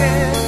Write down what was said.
que